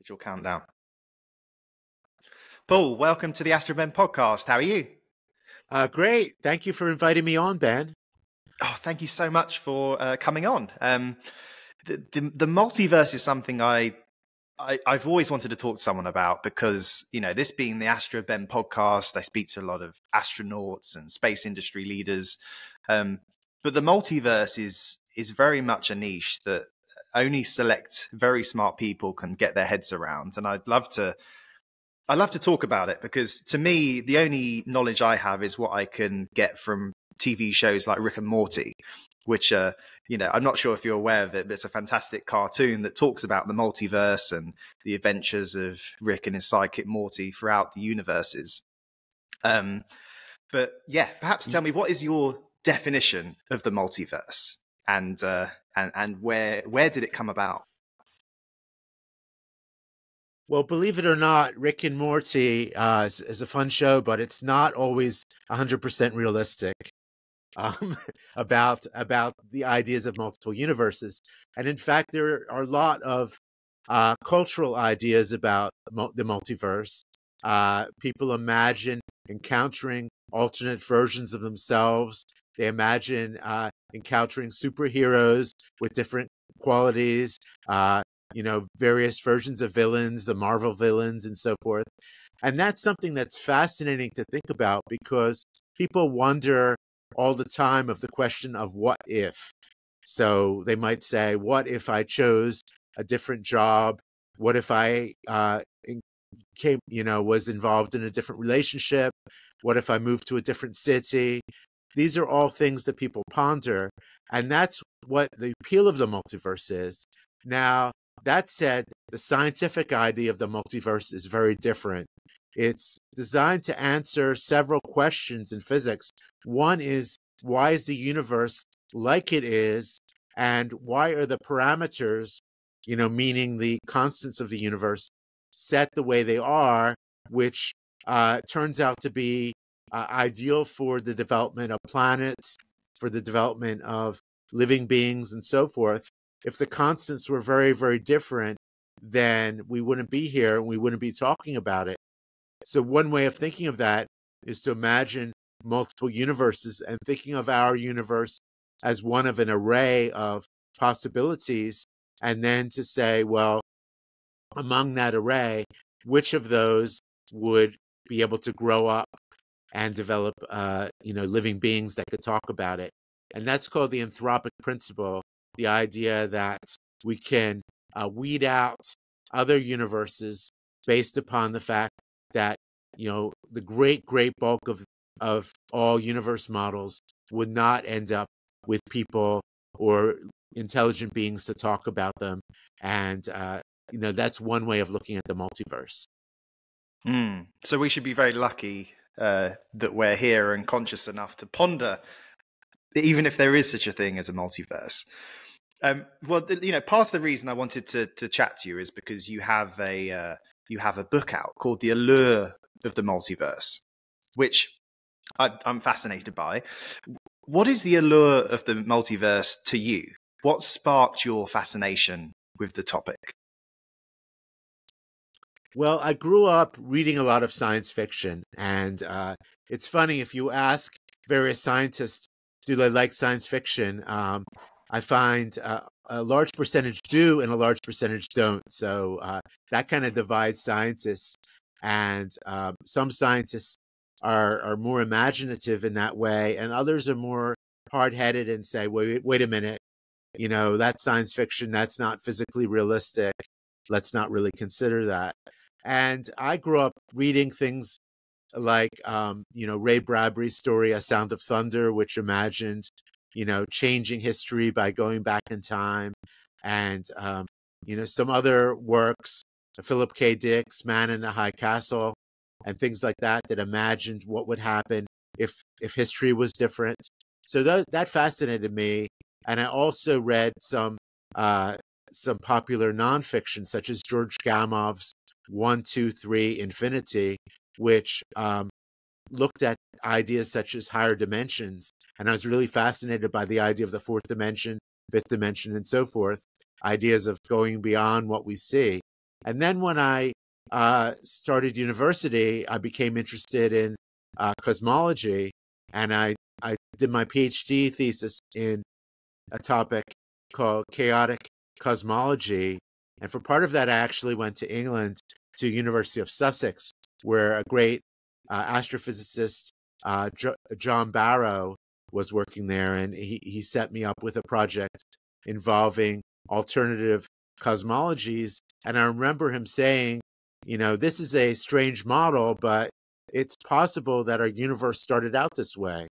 Visual countdown. Paul, welcome to the Astro Ben podcast. How are you? Uh, great. Thank you for inviting me on, Ben. Oh, thank you so much for uh, coming on. Um, the, the, the multiverse is something I, I have always wanted to talk to someone about because you know this being the Astro Ben podcast, I speak to a lot of astronauts and space industry leaders. Um, but the multiverse is is very much a niche that only select very smart people can get their heads around, and I'd love to. I love to talk about it because to me, the only knowledge I have is what I can get from TV shows like Rick and Morty, which uh, you know, I'm not sure if you're aware of it, but it's a fantastic cartoon that talks about the multiverse and the adventures of Rick and his sidekick Morty throughout the universes. Um, but yeah, perhaps tell me what is your definition of the multiverse and uh, and and where where did it come about? Well, believe it or not, Rick and Morty uh, is, is, a fun show, but it's not always 100% realistic um, about about the ideas of multiple universes. And in fact, there are a lot of uh, cultural ideas about the multiverse. Uh, people imagine encountering alternate versions of themselves. They imagine uh, encountering superheroes with different qualities, uh, you know, various versions of villains, the Marvel villains, and so forth. And that's something that's fascinating to think about because people wonder all the time of the question of what if. So they might say, what if I chose a different job? What if I uh, came, you know, was involved in a different relationship? What if I moved to a different city? These are all things that people ponder. And that's what the appeal of the multiverse is. Now, that said, the scientific idea of the multiverse is very different. It's designed to answer several questions in physics. One is why is the universe like it is? And why are the parameters, you know, meaning the constants of the universe, set the way they are, which uh, turns out to be uh, ideal for the development of planets, for the development of living beings, and so forth. If the constants were very, very different, then we wouldn't be here and we wouldn't be talking about it. So, one way of thinking of that is to imagine multiple universes and thinking of our universe as one of an array of possibilities, and then to say, well, among that array, which of those would be able to grow up and develop, uh, you know, living beings that could talk about it? And that's called the anthropic principle the idea that we can uh, weed out other universes based upon the fact that you know the great great bulk of of all universe models would not end up with people or intelligent beings to talk about them and uh, you know that's one way of looking at the multiverse mm. so we should be very lucky uh, that we're here and conscious enough to ponder even if there is such a thing as a multiverse um, well you know part of the reason i wanted to, to chat to you is because you have a uh, you have a book out called the allure of the multiverse, which I, I'm fascinated by. What is the allure of the multiverse to you? What sparked your fascination with the topic? Well, I grew up reading a lot of science fiction, and uh, it's funny if you ask various scientists, do they like science fiction? Um, I find uh, a large percentage do and a large percentage don't. So uh, that kind of divides scientists. And uh, some scientists are are more imaginative in that way, and others are more hard headed and say, wait, wait a minute, you know, that's science fiction. That's not physically realistic. Let's not really consider that. And I grew up reading things like, um, you know, Ray Bradbury's story, A Sound of Thunder, which imagined, you know, changing history by going back in time. And, um, you know, some other works Philip K. Dick's Man in the High Castle and things like that that imagined what would happen if if history was different. So that that fascinated me, and I also read some uh, some popular nonfiction such as George Gamow's One, Two, Three, Infinity, which um, looked at ideas such as higher dimensions, and I was really fascinated by the idea of the fourth dimension, fifth dimension, and so forth. Ideas of going beyond what we see. And then when I uh, started university, I became interested in uh, cosmology, and I I did my PhD thesis in a topic called chaotic cosmology. And for part of that, I actually went to England to University of Sussex, where a great uh, astrophysicist, uh, jo- John Barrow, was working there, and he, he set me up with a project involving alternative cosmologies. And I remember him saying, you know, this is a strange model, but it's possible that our universe started out this way.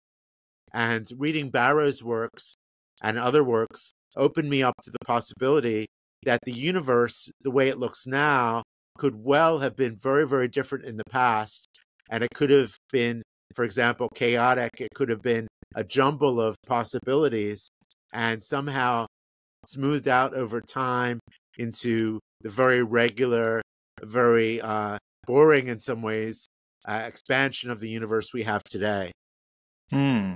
And reading Barrow's works and other works opened me up to the possibility that the universe, the way it looks now, could well have been very, very different in the past. And it could have been, for example, chaotic. It could have been a jumble of possibilities and somehow smoothed out over time into the very regular, very uh, boring in some ways uh, expansion of the universe we have today. Hmm.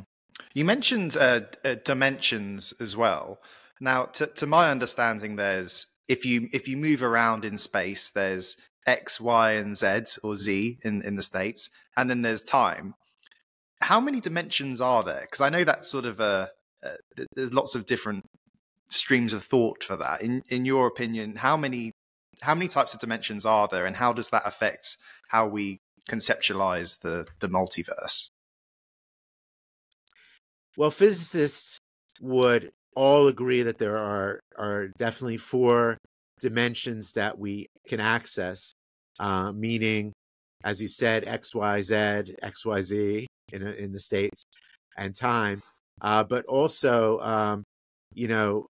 You mentioned uh, uh, dimensions as well. Now, to, to my understanding, there's if you if you move around in space, there's X, Y, and Z or Z in in the states, and then there's time. How many dimensions are there? Because I know that's sort of a uh, there's lots of different streams of thought for that. In in your opinion, how many how many types of dimensions are there, and how does that affect how we conceptualize the the multiverse? Well, physicists would all agree that there are are definitely four dimensions that we can access, uh, meaning, as you said, X, Y, Z, X, Y, Z in in the states, and time. Uh, but also, um, you know,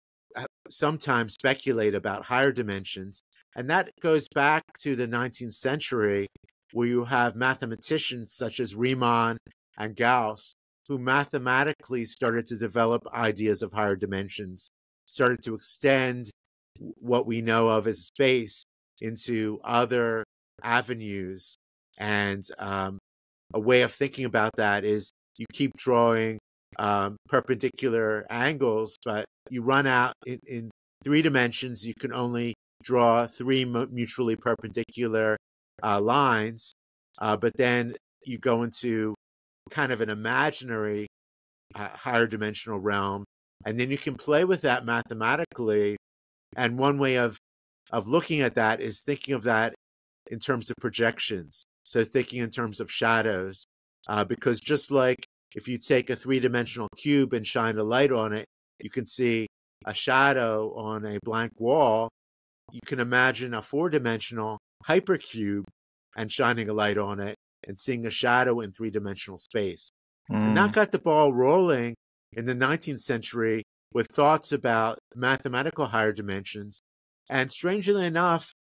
sometimes speculate about higher dimensions, and that goes back to the 19th century, where you have mathematicians such as Riemann and Gauss who mathematically started to develop ideas of higher dimensions, started to extend what we know of as space into other avenues. And um, a way of thinking about that is you keep drawing um, perpendicular angles, but you run out in, in, three dimensions. You can only draw three mutually perpendicular uh, lines, uh, but then you go into kind of an imaginary uh, higher dimensional realm and then you can play with that mathematically and one way of of looking at that is thinking of that in terms of projections so thinking in terms of shadows uh, because just like if you take a three-dimensional cube and shine a light on it you can see a shadow on a blank wall you can imagine a four-dimensional hypercube and shining a light on it and seeing a shadow in three dimensional space. Mm. And that mm. got the ball rolling in the 19th century with thoughts about mathematical higher dimensions. And strangely enough,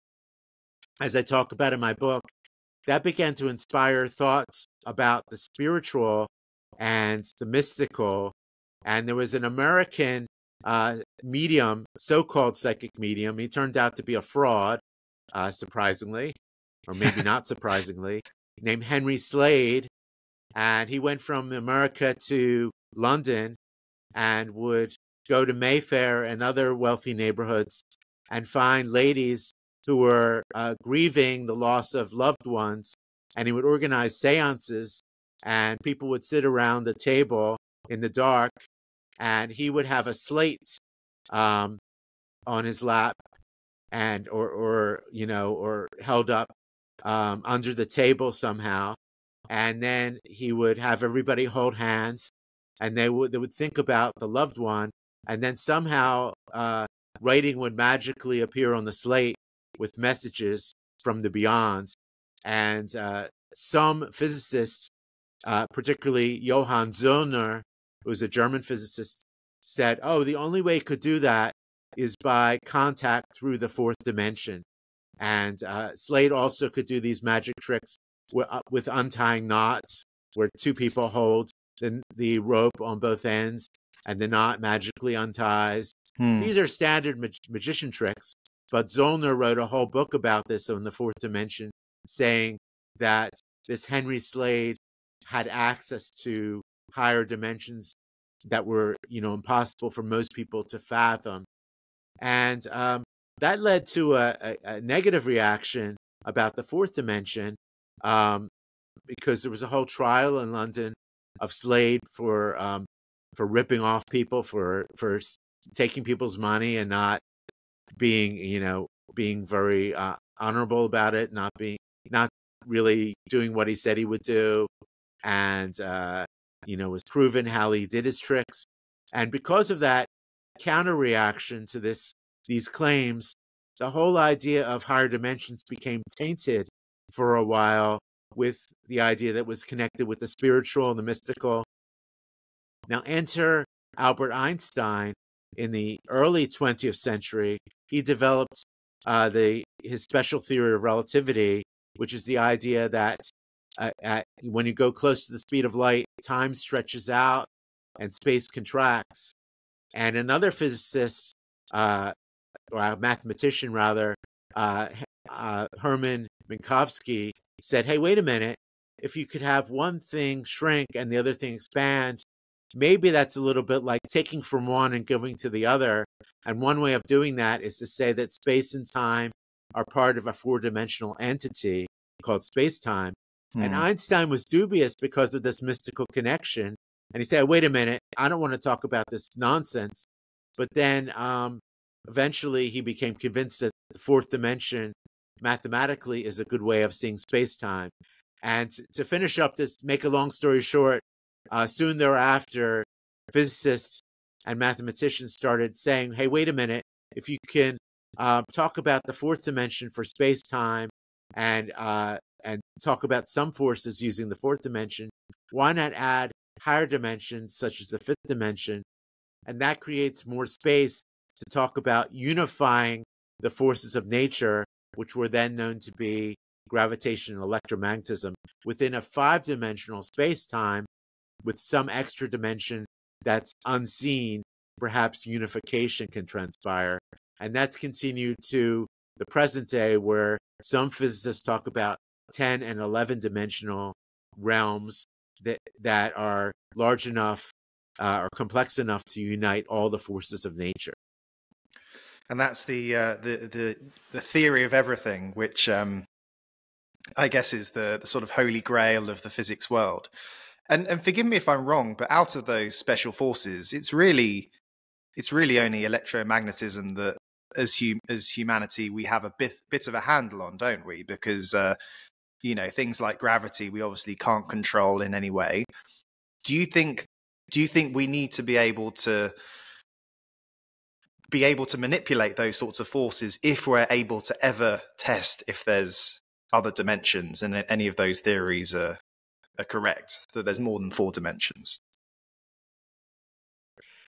as I talk about in my book, that began to inspire thoughts about the spiritual and the mystical. And there was an American uh, medium, so called psychic medium. He turned out to be a fraud, uh, surprisingly, or maybe not surprisingly named Henry Slade. And he went from America to London and would go to Mayfair and other wealthy neighborhoods and find ladies who were uh, grieving the loss of loved ones. And he would organize seances, and people would sit around the table in the dark, and he would have a slate um, on his lap and or or you know or held up um, under the table somehow, and then he would have everybody hold hands, and they would they would think about the loved one, and then somehow uh, writing would magically appear on the slate with messages from the beyond, and uh, some physicists, uh, particularly Johann Zollner, who was a German physicist, said, "Oh, the only way he could do that is by contact through the fourth dimension." And uh, Slade also could do these magic tricks with, uh, with untying knots, where two people hold the, the rope on both ends and the knot magically unties. Hmm. These are standard mag- magician tricks, but Zollner wrote a whole book about this on the fourth dimension, saying that this Henry Slade had access to higher dimensions that were, you know, impossible for most people to fathom. And um, that led to a, a, a, negative reaction about the fourth dimension um, because there was a whole trial in London of Slade for um, for ripping off people for for taking people's money and not being you know being very uh, honorable about it, not being not really doing what he said he would do, and uh, you know was proven how he did his tricks, and because of that counter reaction to this these claims, the whole idea of higher dimensions became tainted for a while with the idea that was connected with the spiritual and the mystical. Now enter Albert Einstein in the early 20th century. He developed uh, the his special theory of relativity, which is the idea that uh, at, when you go close to the speed of light, time stretches out and space contracts. And another physicist, uh, or a mathematician rather, uh, uh, Hermann Minkowski, said, "Hey, wait a minute! If you could have one thing shrink and the other thing expand, maybe that's a little bit like taking from one and giving to the other. And one way of doing that is to say that space and time are part of a four dimensional entity called space time. Hmm. And Einstein was dubious because of this mystical connection. And he said, wait a minute, I don't want to talk about this nonsense. But then um, eventually he became convinced that the fourth dimension mathematically is a good way of seeing space time. And to finish up this, make a long story short, uh, soon thereafter, physicists and mathematicians started saying, hey, wait a minute, if you can uh, talk about the fourth dimension for space time and, uh, and talk about some forces using the fourth dimension, why not add higher dimensions such as the fifth dimension? And that creates more space to talk about unifying the forces of nature, which were then known to be gravitation and electromagnetism, within a five dimensional space time with some extra dimension that's unseen, perhaps unification can transpire. And that's continued to the present day, where some physicists talk about 10 and 11 dimensional realms that, that are large enough uh, or complex enough to unite all the forces of nature. And that's the uh, the the the theory of everything, which um, I guess is the, the sort of holy grail of the physics world. And and forgive me if I'm wrong, but out of those special forces, it's really it's really only electromagnetism that as hum, as humanity we have a bit bit of a handle on, don't we? Because uh, you know things like gravity we obviously can't control in any way. Do you think do you think we need to be able to be able to manipulate those sorts of forces if we're able to ever test if there's other dimensions and any of those theories are are correct that there's more than four dimensions.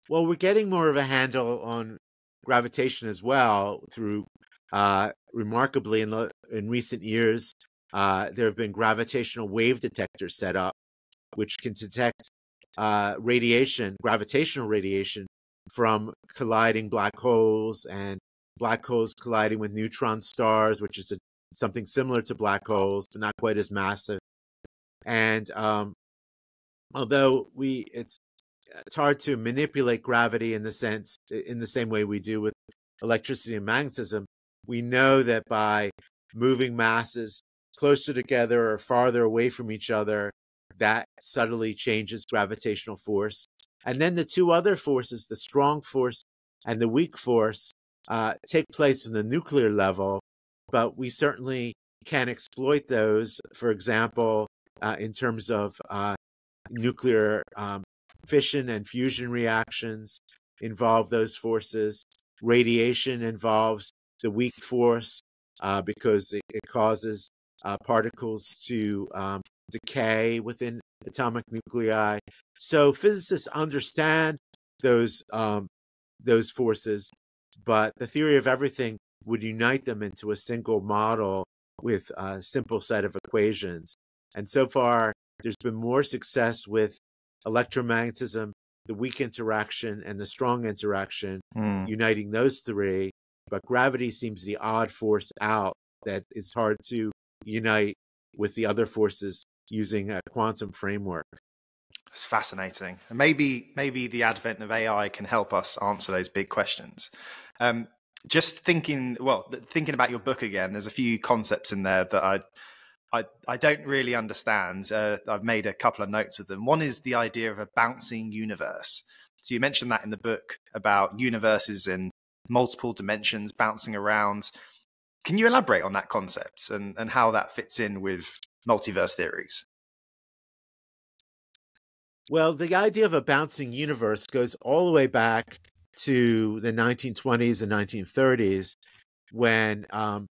Well, we're getting more of a handle on gravitation as well through uh, remarkably in the in recent years uh, there have been gravitational wave detectors set up which can detect uh, radiation gravitational radiation from colliding black holes and black holes colliding with neutron stars which is a, something similar to black holes but not quite as massive and um, although we, it's it's hard to manipulate gravity in the sense in the same way we do with electricity and magnetism. We know that by moving masses closer together or farther away from each other, that subtly changes gravitational force. And then the two other forces, the strong force and the weak force, uh, take place in the nuclear level, but we certainly can exploit those. For example, uh, in terms of uh, nuclear um, fission and fusion reactions involve those forces. Radiation involves the weak force uh, because it, it causes uh, particles to um, decay within atomic nuclei. So physicists understand those um, those forces, but the theory of everything would unite them into a single model with a simple set of equations. And so far, there's been more success with electromagnetism, the weak interaction, and the strong interaction, mm. uniting those three. But gravity seems the odd force out that it's hard to unite with the other forces using a quantum framework. It's fascinating. And maybe maybe the advent of AI can help us answer those big questions. Um, just thinking, well, thinking about your book again, there's a few concepts in there that I, I, I don't really understand. Uh, I've made a couple of notes of them. One is the idea of a bouncing universe. So you mentioned that in the book about universes in multiple dimensions bouncing around. Can you elaborate on that concept and, and how that fits in with multiverse theories? Well, the idea of a bouncing universe goes all the way back to the 1920s and 1930s when um,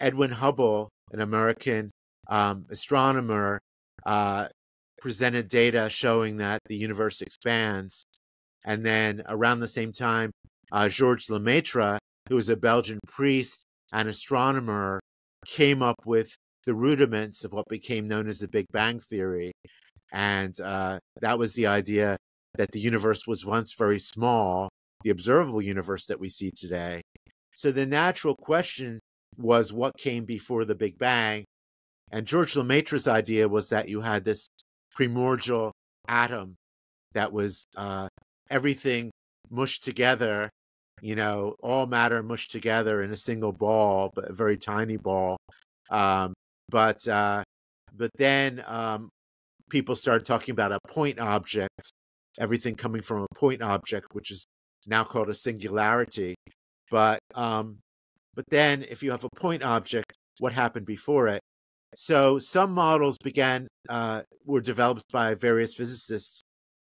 Edwin Hubble, an American um, astronomer, uh, presented data showing that the universe expands. And then around the same time, uh, Georges Lemaitre, who was a Belgian priest and astronomer, came up with the rudiments of what became known as the Big Bang Theory. And uh, that was the idea that the universe was once very small, the observable universe that we see today. So the natural question was what came before the Big Bang? And George Lemaitre's idea was that you had this primordial atom that was uh, everything mushed together, you know, all matter mushed together in a single ball, but a very tiny ball. Um, but uh, but then um, people started talking about a point object, everything coming from a point object, which is now called a singularity. But um, but then if you have a point object, what happened before it? So some models began uh, were developed by various physicists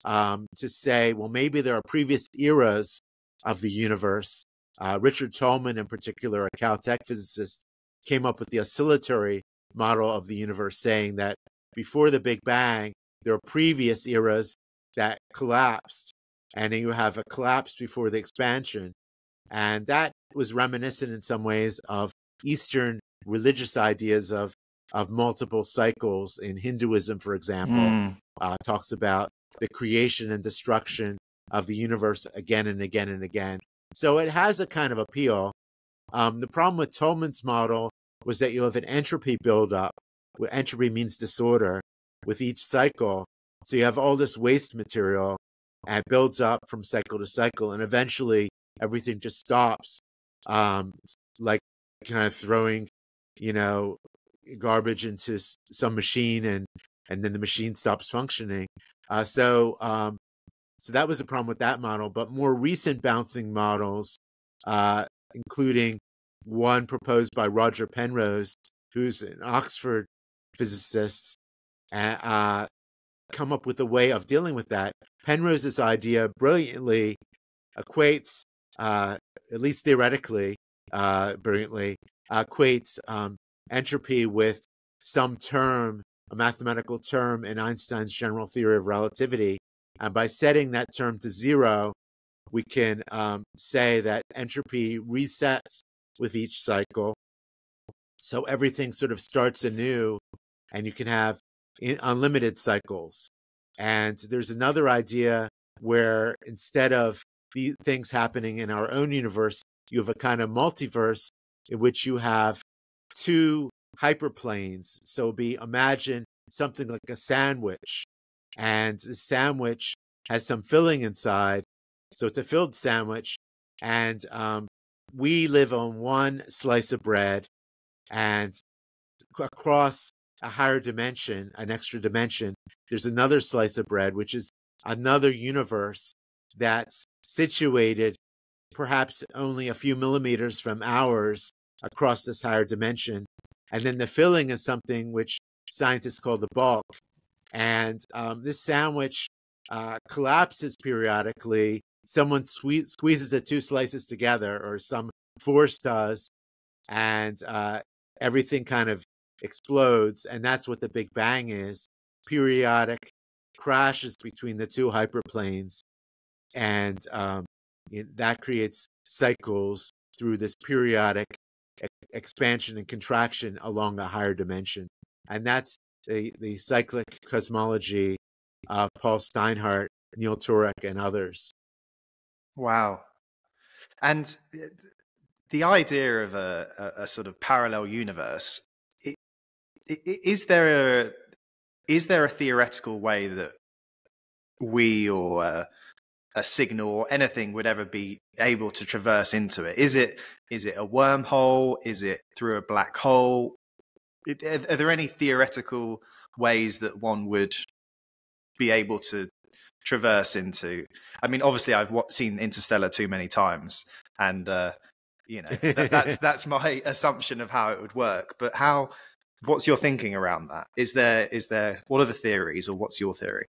um, to say, well, maybe there are previous eras of the universe. Uh, Richard Tolman, in particular, a Caltech physicist, came up with the oscillatory model of the universe, saying that before the Big Bang, there are previous eras that collapsed, and then you have a collapse before the expansion. And that was reminiscent in some ways of Eastern religious ideas of, of multiple cycles. In Hinduism, for example, mm. uh, talks about the creation and destruction of the universe again and again and again. So it has a kind of appeal. Um, the problem with Tolman's model was that you have an entropy buildup where entropy means disorder with each cycle. So you have all this waste material and it builds up from cycle to cycle, and eventually everything just stops. Um, like kind of throwing, you know, garbage into some machine and and then the machine stops functioning. Uh, so um, so that was a problem with that model. But more recent bouncing models, uh, including one proposed by Roger Penrose, who's an Oxford physicist, uh, come up with a way of dealing with that. Penrose's idea brilliantly equates, uh, at least theoretically, uh, brilliantly equates um, entropy with some term, a mathematical term in Einstein's general theory of relativity. And by setting that term to zero, we can um, say that entropy resets with each cycle. So everything sort of starts anew and you can have unlimited cycles. And there's another idea where instead of the things happening in our own universe, you have a kind of multiverse in which you have two hyperplanes. So be imagine something like a sandwich, and the sandwich has some filling inside. So it's a filled sandwich, and um, we live on one slice of bread, and across a higher dimension, an extra dimension, there's another slice of bread, which is another universe that's situated perhaps only a few millimeters from ours across this higher dimension. And then the filling is something which scientists call the bulk. And um, this sandwich uh, collapses periodically. Someone squeezes the two slices together, or some force does, and uh, everything kind of explodes, and that's what the Big Bang is periodic crashes between the two hyperplanes. And um, it, that creates cycles through this periodic e- expansion and contraction along a higher dimension. And that's the, the cyclic cosmology of Paul Steinhardt, Neil Turok, and others. Wow. And uh, the idea of a, a, a sort of parallel universe is there a is there a theoretical way that we or uh, a signal or anything would ever be able to traverse into it? Is it is it a wormhole? Is it through a black hole? Are, are there any theoretical ways that one would be able to traverse into? I mean, obviously, I've seen Interstellar too many times, and uh, you know that, that's that's my assumption of how it would work. But how? What's your thinking around that? Is there is there what are the theories, or what's your theory?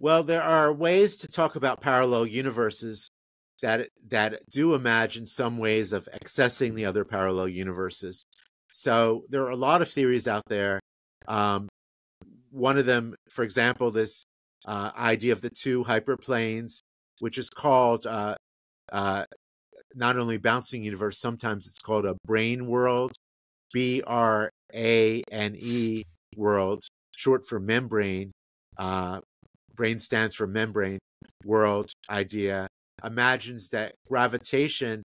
Well, there are ways to talk about parallel universes that that do imagine some ways of accessing the other parallel universes. So there are a lot of theories out there. Um, one of them, for example, this uh, idea of the two hyperplanes, which is called uh, uh, not only bouncing universe, sometimes it's called a brane world, B R A N E world, short for membrane. Uh, brane stands for membrane world idea imagines that gravitation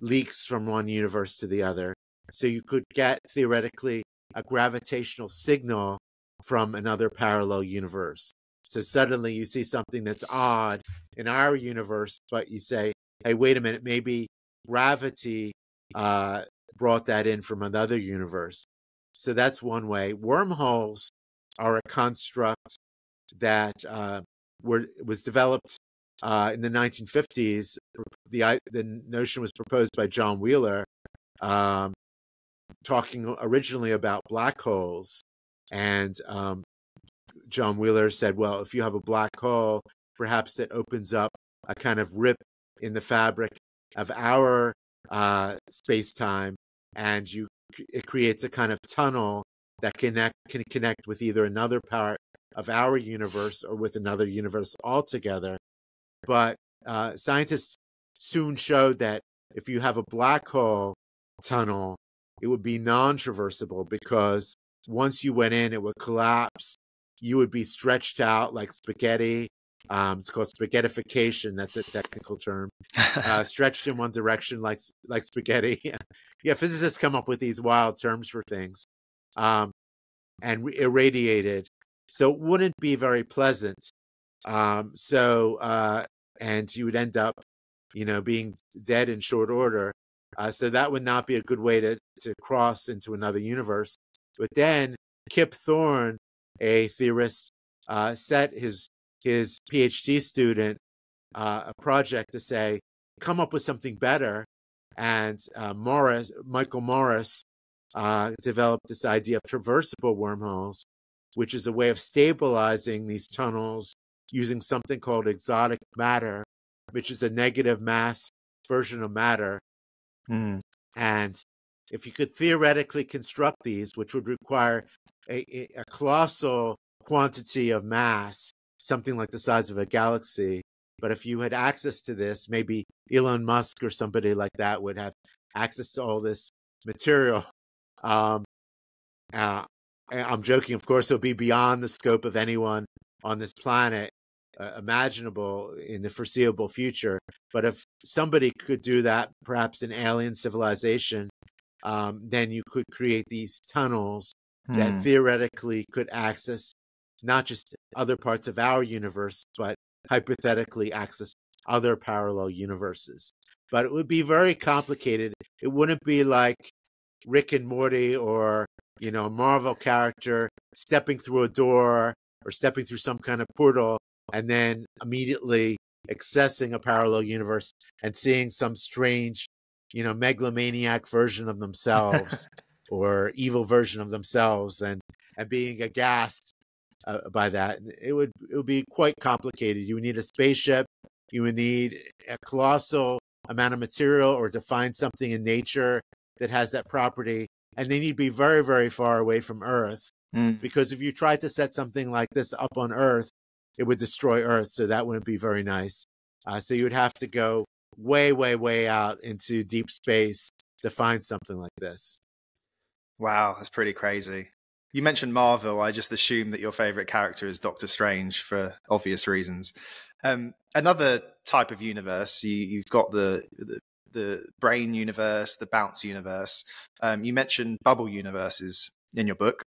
leaks from one universe to the other. So you could get theoretically a gravitational signal from another parallel universe. So suddenly you see something that's odd in our universe, but you say, hey, wait a minute, maybe gravity uh, brought that in from another universe. So that's one way. Wormholes are a construct that uh, were, was developed uh, in the 1950s. The the notion was proposed by John Wheeler, um, talking originally about black holes, and um, John Wheeler said, "Well, if you have a black hole, perhaps it opens up a kind of rip in the fabric of our uh, space time, and you it creates a kind of tunnel that connect can connect with either another part of our universe or with another universe altogether. But uh, scientists soon showed that if you have a black hole tunnel, it would be non traversable because once you went in, it would collapse. You would be stretched out like spaghetti. Um, it's called spaghettification. That's a technical term. Uh, stretched in one direction like like spaghetti. yeah, physicists come up with these wild terms for things. Um, and irradiated. So it wouldn't be very pleasant. Um, so uh, and you would end up, you know, being dead in short order. Uh, so that would not be a good way to to cross into another universe. But then Kip Thorne, a theorist, uh, set his his PhD student uh, a project to say, come up with something better. And uh, Morris, Michael Morris, uh, developed this idea of traversable wormholes, which is a way of stabilizing these tunnels using something called exotic matter, which is a negative mass version of matter. Mm. And if you could theoretically construct these, which would require a, a, colossal quantity of mass, something like the size of a galaxy, but if you had access to this, maybe Elon Musk or somebody like that would have access to all this material. Um, uh, I'm joking, of course, it'll be beyond the scope of anyone on this planet uh, imaginable in the foreseeable future. But if somebody could do that, perhaps an alien civilization, um, then you could create these tunnels hmm. that theoretically could access not just other parts of our universe, but hypothetically access other parallel universes. But it would be very complicated. It wouldn't be like Rick and Morty or, you know, a Marvel character stepping through a door or stepping through some kind of portal and then immediately accessing a parallel universe and seeing some strange, you know, megalomaniac version of themselves or evil version of themselves and and being aghast uh, by that. It would it would be quite complicated. You would need a spaceship. You would need a colossal amount of material or to find something in nature that has that property. And they need to be very, very far away from Earth. Mm. Because if you tried to set something like this up on Earth, it would destroy Earth. So that wouldn't be very nice. Uh, so you would have to go way, way, way out into deep space to find something like this. Wow, that's pretty crazy. You mentioned Marvel. I just assume that your favorite character is Doctor Strange for obvious reasons. Um, another type of universe, you, have got the, the, the brane universe, the bounce universe. Um, you mentioned bubble universes in your book,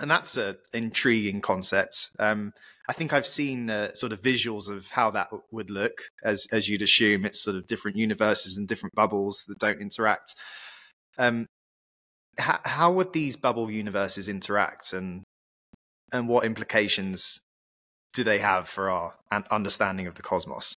and that's an intriguing concept. Um, I think I've seen uh, sort of visuals of how that would look, as as you'd assume. It's sort of different universes and different bubbles that don't interact. Um, how, how would these bubble universes interact, and and what implications do they have for our understanding of the cosmos?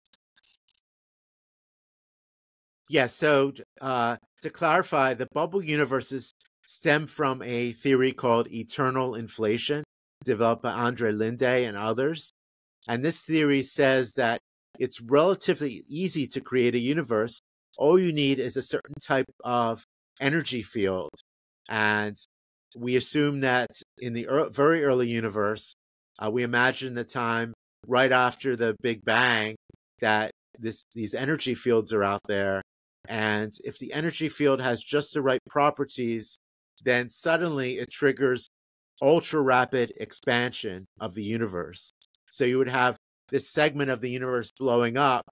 Yeah, so uh, to clarify, the bubble universes stem from a theory called eternal inflation, developed by Andre Linde and others. And this theory says that it's relatively easy to create a universe. All you need is a certain type of energy field. And we assume that in the er- very early universe, uh, we imagine the time right after the Big Bang that this these energy fields are out there. And if the energy field has just the right properties, then suddenly it triggers ultra rapid expansion of the universe. So you would have this segment of the universe blowing up.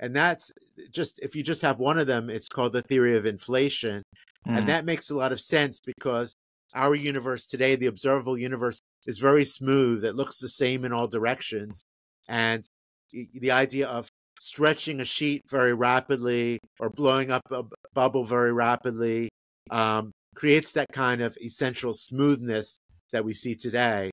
And that's just, if you just have one of them, it's called the theory of inflation. Mm. And that makes a lot of sense because our universe today, the observable universe, is very smooth. It looks the same in all directions. And the idea of stretching a sheet very rapidly or blowing up a bubble very rapidly um, creates that kind of essential smoothness that we see today.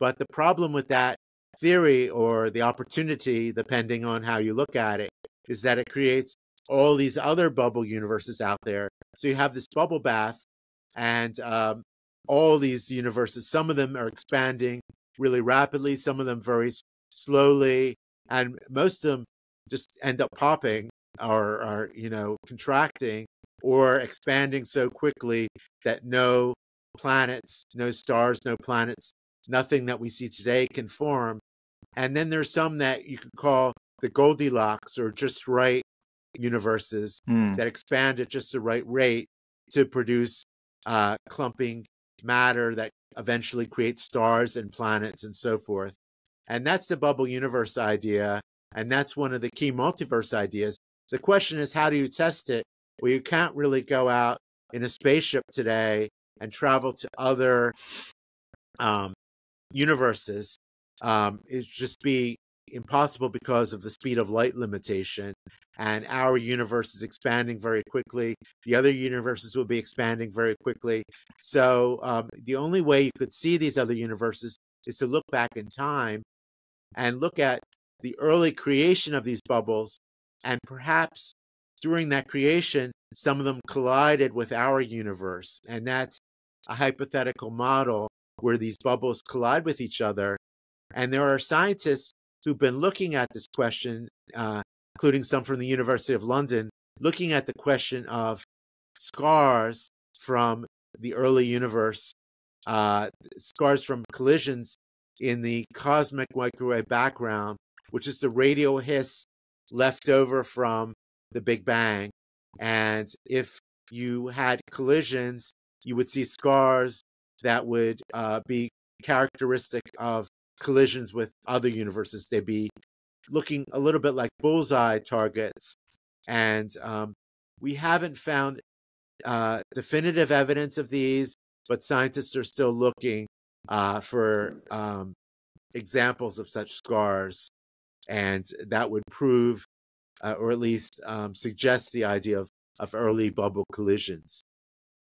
But the problem with that theory or the opportunity, depending on how you look at it, is that it creates all these other bubble universes out there. So you have this bubble bath and um, all these universes. Some of them are expanding really rapidly, some of them very slowly, and most of them just end up popping or are, you know, contracting or expanding so quickly that no planets, no stars, no planets, nothing that we see today can form. And then there's some that you could call the Goldilocks or just right universes mm. that expand at just the right rate to produce uh, clumping matter that eventually creates stars and planets and so forth. And that's the bubble universe idea. And that's one of the key multiverse ideas. The question is, how do you test it? Well, you can't really go out in a spaceship today and travel to other um, universes. Um, it'd just be impossible because of the speed of light limitation. And our universe is expanding very quickly. The other universes will be expanding very quickly. So um, the only way you could see these other universes is to look back in time and look at the early creation of these bubbles and perhaps during that creation, some of them collided with our universe. And that's a hypothetical model where these bubbles collide with each other. And there are scientists who've been looking at this question, uh, including some from the University of London, looking at the question of scars from the early universe, uh, scars from collisions in the cosmic microwave background, which is the radio hiss left over from the Big Bang. And if you had collisions, you would see scars that would uh, be characteristic of collisions with other universes. They'd be looking a little bit like bullseye targets. And um, we haven't found uh, definitive evidence of these, but scientists are still looking uh, for um, examples of such scars. And that would prove, uh, or at least um, suggest the idea of, of early bubble collisions.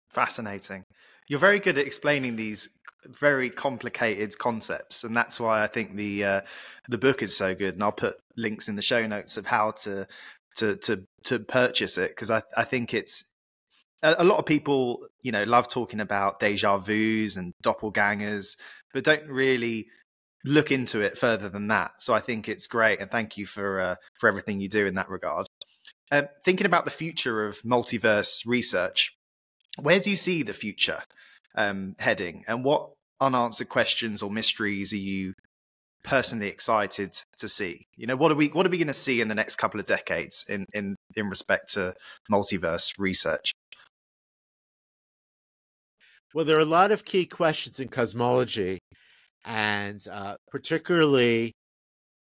Fascinating. You're very good at explaining these very complicated concepts, and that's why I think the uh, the book is so good. And I'll put links in the show notes of how to to to to purchase it because I I think it's a, a lot of people you know love talking about deja vu's and doppelgangers, but don't really look into it further than that. So I think it's great, and thank you for uh, for everything you do in that regard. Uh, thinking about the future of multiverse research, where do you see the future um, heading, and what unanswered questions or mysteries are you personally excited to see? You know, what are we what are we going to see in the next couple of decades in in in respect to multiverse research? Well, there are a lot of key questions in cosmology, and uh, particularly,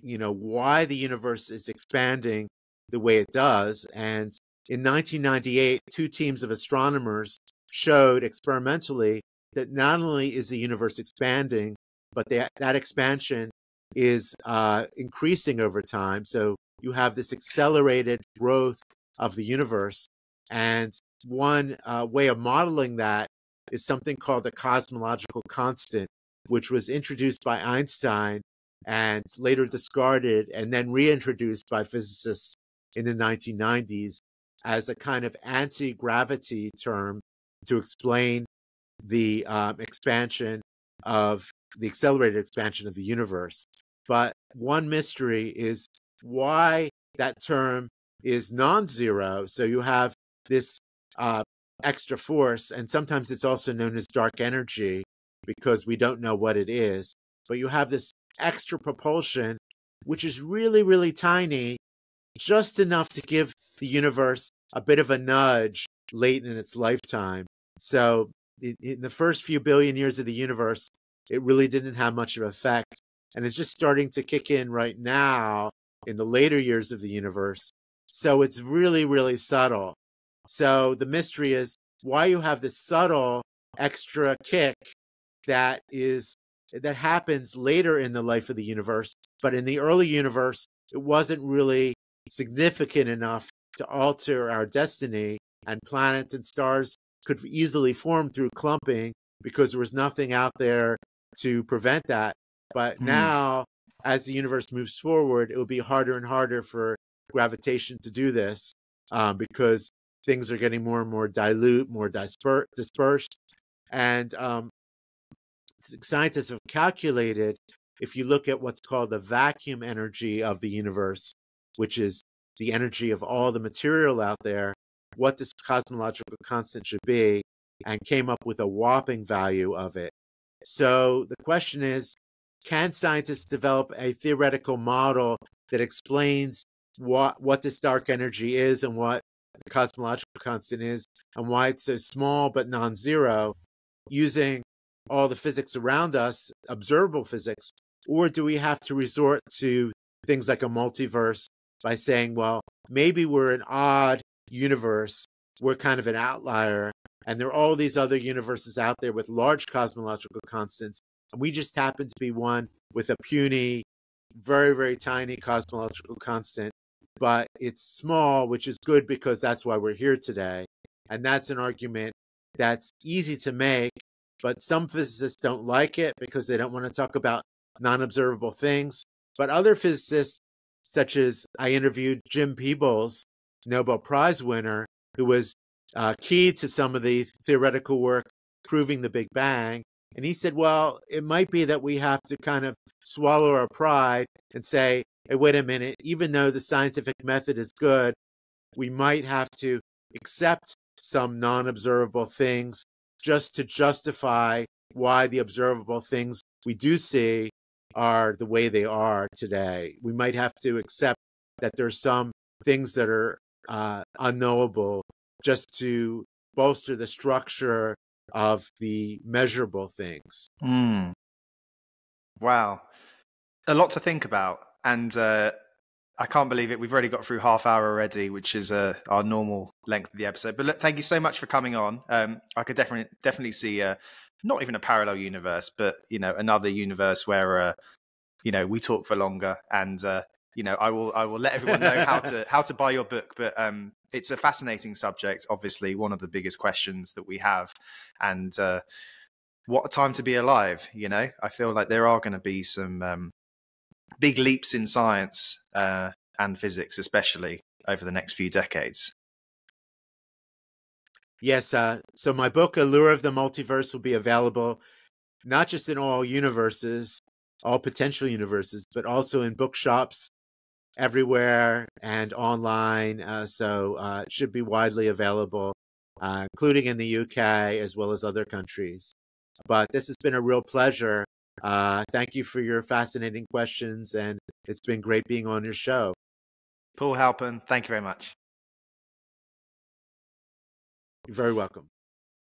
you know, why the universe is expanding the way it does. And in 1998, two teams of astronomers showed experimentally that not only is the universe expanding, but that, that expansion is uh, increasing over time. So you have this accelerated growth of the universe. And one uh, way of modeling that is something called the cosmological constant, which was introduced by Einstein and later discarded and then reintroduced by physicists in the 1990s as a kind of anti gravity term to explain the um, expansion of the accelerated expansion of the universe. But one mystery is why that term is non zero. So you have this uh, extra force, and sometimes it's also known as dark energy because we don't know what it is. But you have this extra propulsion, which is really, really tiny, just enough to give the universe a bit of a nudge late in its lifetime. So, in the first few billion years of the universe, it really didn't have much of an effect. And it's just starting to kick in right now in the later years of the universe. So, it's really, really subtle. So, the mystery is why you have this subtle extra kick that is that happens later in the life of the universe but in the early universe it wasn't really significant enough to alter our destiny, and planets and stars could easily form through clumping because there was nothing out there to prevent that. But mm. now, as the universe moves forward, it will be harder and harder for gravitation to do this um, because things are getting more and more dilute, more disper- dispersed. And um, scientists have calculated if you look at what's called the vacuum energy of the universe, which is the energy of all the material out there, what this cosmological constant should be, and came up with a whopping value of it. So the question is can scientists develop a theoretical model that explains what, what this dark energy is and what the cosmological constant is and why it's so small but non zero using all the physics around us, observable physics? Or do we have to resort to things like a multiverse by saying, well, maybe we're an odd universe, we're kind of an outlier, and there are all these other universes out there with large cosmological constants, and we just happen to be one with a puny, very, very tiny cosmological constant, but it's small, which is good because that's why we're here today. And that's an argument that's easy to make, but some physicists don't like it because they don't want to talk about non observable things. But other physicists such as I interviewed Jim Peebles, Nobel Prize winner, who was uh, key to some of the theoretical work proving the Big Bang. And he said, well, it might be that we have to kind of swallow our pride and say, hey, wait a minute, even though the scientific method is good, we might have to accept some non observable things just to justify why the observable things we do see are the way they are today. We might have to accept that there's some things that are uh, unknowable just to bolster the structure of the measurable things. Mm. Wow. A lot to think about. And uh, I can't believe it. We've already got through half hour already, which is uh, our normal length of the episode. But look, thank you so much for coming on. Um, I could definitely definitely see uh, not even a parallel universe, but you know, another universe where uh, you know we talk for longer, and uh, you know, I will I will let everyone know how to how to buy your book. But um, it's a fascinating subject, obviously one of the biggest questions that we have, and uh, what a time to be alive. You know, I feel like there are going to be some um, big leaps in science uh, and physics, especially over the next few decades. Yes. Uh, so my book, Allure of the Multiverse, will be available not just in all universes, all potential universes, but also in bookshops everywhere and online. Uh, so uh, it should be widely available, uh, including in the UK as well as other countries. But this has been a real pleasure. Uh, thank you for your fascinating questions, and it's been great being on your show. Paul Halpern, thank you very much. You're very welcome.